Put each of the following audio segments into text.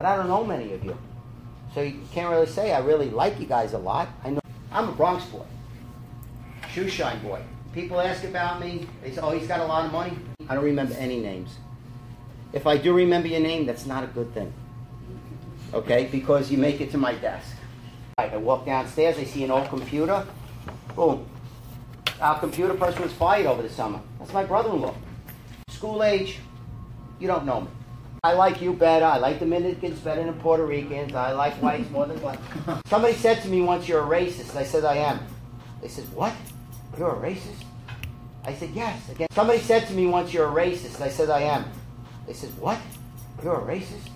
But I don't know many of you. So you can't really say I really like you guys a lot. I know I'm a Bronx boy. Shoe shine boy. People ask about me. They say, oh, he's got a lot of money. I don't remember any names. If I do remember your name, that's not a good thing. Okay? Because you make it to my desk. I walk downstairs, I see an old computer. Boom. Our computer person was fired over the summer. That's my brother-in-law. School age, you don't know me. I like you better. I like Dominicans better than Puerto Ricans. I like whites more than black. Somebody said to me once, "You're a racist." I said, "I am." They said, "What? You're a racist?" I said, "Yes." Again, somebody said to me once, "You're a racist." I said, "I am." They said, "What? You're a racist?"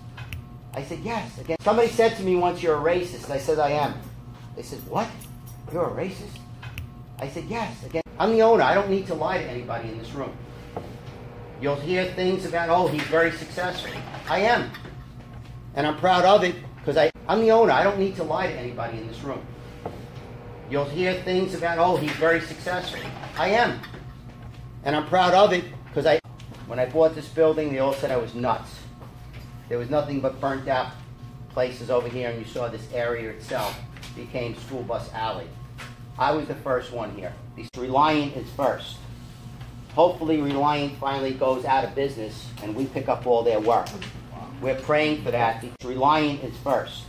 I said, "Yes." Again, somebody said to me once, "You're a racist." I said, "I am." They said, "What? You're a racist?" I said, "Yes." Again, I'm the owner. I don't need to lie to anybody in this room. You'll hear things about, oh, he's very successful. I am. And I'm proud of it because I'm the owner. I don't need to lie to anybody in this room. You'll hear things about, oh, he's very successful. I am. And I'm proud of it because I, when I bought this building, they all said I was nuts. There was nothing but burnt out places over here, and you saw this area itself became School Bus Alley. I was the first one here. Reliant is first. Hopefully, Reliant finally goes out of business and we pick up all their work. We're praying for that. Reliant is first.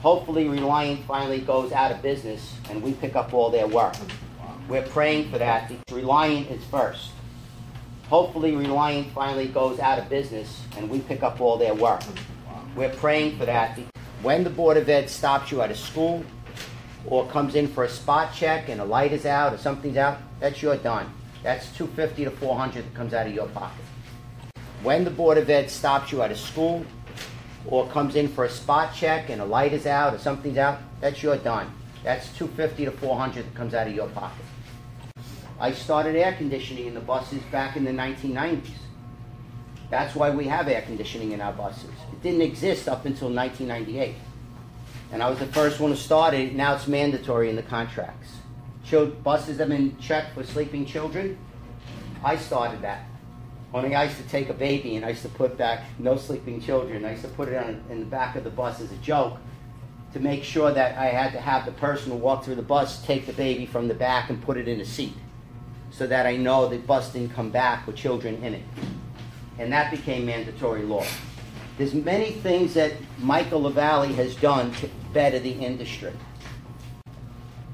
Hopefully, Reliant finally goes out of business and we pick up all their work. We're praying for that. Reliant is first. Hopefully, Reliant finally goes out of business and we pick up all their work. We're praying for that. When the Board of Ed stops you at a school or comes in for a spot check and a light is out or something's out, that's your done. That's 250 to 400 that comes out of your pocket. When the Board of Ed stops you at a school or comes in for a spot check and a light is out or something's out, that's your done. That's 250 to 400 that comes out of your pocket. I started air conditioning in the buses back in the 1990s. That's why we have air conditioning in our buses. It didn't exist up until 1998. And I was the first one to start it. Now it's mandatory in the contracts buses have been checked for sleeping children. I started that. Only I used to take a baby and I used to put back no sleeping children. I used to put it on in the back of the bus as a joke to make sure that I had to have the person who walked through the bus take the baby from the back and put it in a seat so that I know the bus didn't come back with children in it. And that became mandatory law. There's many things that Michael LaVallie has done to better the industry.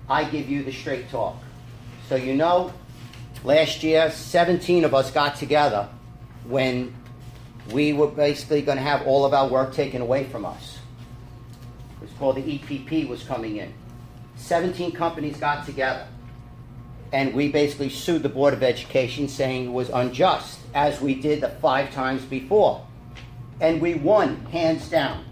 I give you the straight talk. So you know, last year, 17 of us got together when we were basically going to have all of our work taken away from us. It was called the EPP was coming in. 17 companies got together. And we basically sued the Board of Education saying it was unjust, as we did the five times before. And we won, hands down.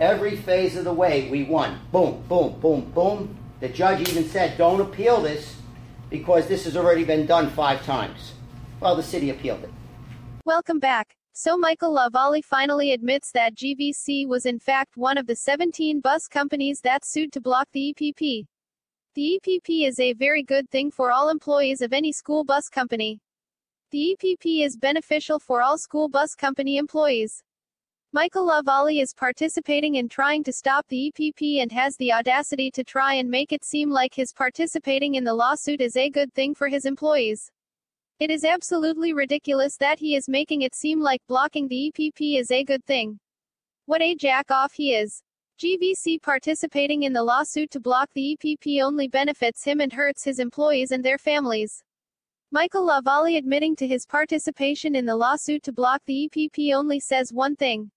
Every phase of the way, we won. Boom, boom, boom, boom. The judge even said, don't appeal this because this has already been done five times. Well, the city appealed it. Welcome back. So Michael LaVallie finally admits that GVC was in fact one of the 17 bus companies that sued to block the EPP. The EPP is a very good thing for all employees of any school bus company. The EPP is beneficial for all school bus company employees. Michael LaVallie is participating in trying to stop the EPP and has the audacity to try and make it seem like his participating in the lawsuit is a good thing for his employees. It is absolutely ridiculous that he is making it seem like blocking the EPP is a good thing. What a jack off he is. GVC participating in the lawsuit to block the EPP only benefits him and hurts his employees and their families. Michael LaVallie admitting to his participation in the lawsuit to block the EPP only says one thing.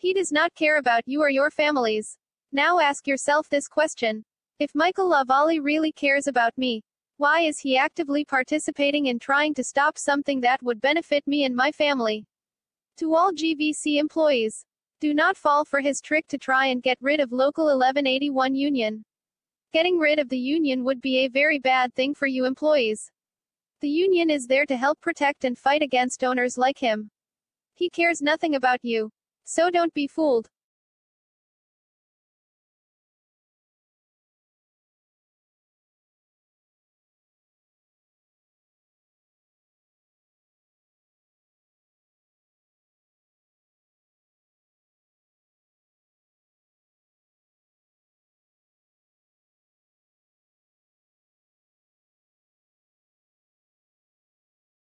He does not care about you or your families. Now ask yourself this question. If Michael LaVallie really cares about me, why is he actively participating in trying to stop something that would benefit me and my family? To all GVC employees, do not fall for his trick to try and get rid of Local 1181 Union. Getting rid of the union would be a very bad thing for you employees. The union is there to help protect and fight against owners like him. He cares nothing about you. So don't be fooled.